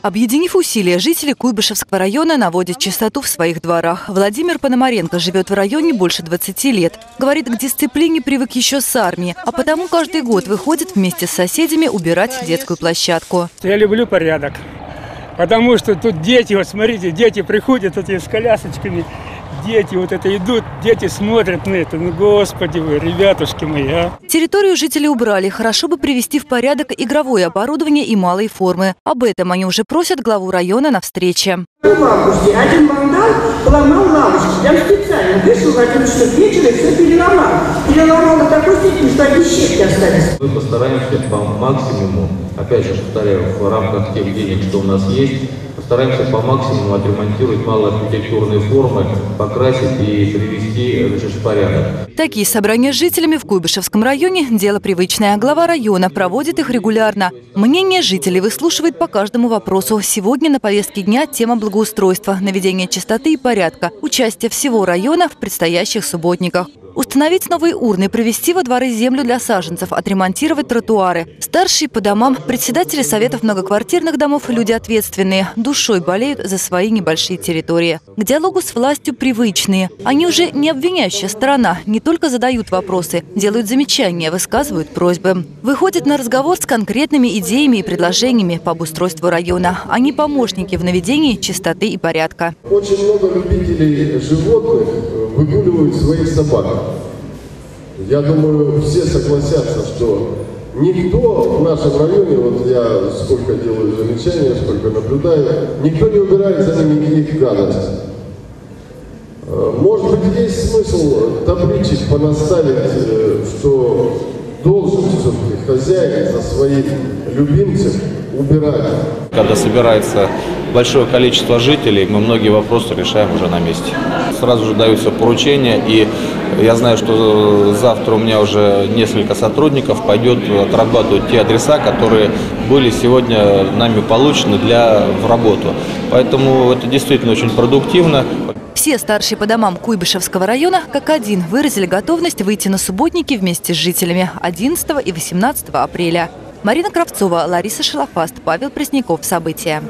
Объединив усилия, жители Куйбышевского района наводят чистоту в своих дворах. Владимир Пономаренко живет в районе больше 20 лет. Говорит, к дисциплине привык еще с армии, а потому каждый год выходит вместе с соседями убирать детскую площадку. Я люблю порядок, потому что тут дети, вот смотрите, дети приходят вот с колясочками, дети вот это идут, дети смотрят на это. Ну, господи вы, ребятушки мои, а. Территорию жители убрали. Хорошо бы привести в порядок игровое оборудование и малые формы. Об этом они уже просят главу района на встрече. Августе один вандал поломал лавочки. Прям специально вышел в 11 часов вечера и все переломал. Переломал до такой степени, что одни щепки остались. Мы постараемся по максимуму, опять же повторяю, в рамках тех денег, что у нас есть, постараемся по максимуму отремонтировать малые архитектурные формы, покрасить и привести значит, в порядок. Такие собрания с жителями в Куйбышевском районе – дело привычное. Глава района проводит их регулярно. Мнение жителей выслушивает по каждому вопросу. Сегодня на повестке дня тема благоустройства, наведение чистоты и порядка, участие всего района в предстоящих субботниках. Установить новые урны, привести во дворы землю для саженцев, отремонтировать тротуары. Старшие по домам, председатели советов многоквартирных домов – люди ответственные, душой болеют за свои небольшие территории. К диалогу с властью привычные. Они уже не обвиняющая сторона, не только задают вопросы, делают замечания, высказывают просьбы. Выходят на разговор с конкретными идеями и предложениями по обустройству района. Они помощники в наведении чистоты и порядка. Очень много любителей животных выгуливают своих собак. Я думаю, все согласятся, что никто в нашем районе, вот я сколько делаю замечания, сколько наблюдаю, никто не убирает за ними их гадость. Э, Может быть, есть смысл табличек понаставить, э, что должен все-таки хозяин за своих любимцев убирать. Когда собирается большое количество жителей, мы многие вопросы решаем уже на месте. Сразу же даются поручения, и я знаю, что завтра у меня уже несколько сотрудников пойдет отрабатывать те адреса, которые были сегодня нами получены для в работу. Поэтому это действительно очень продуктивно. Все старшие по домам Куйбышевского района как один выразили готовность выйти на субботники вместе с жителями 11 и 18 апреля. Марина Кравцова, Лариса Шалафаст, Павел Пресняков. События.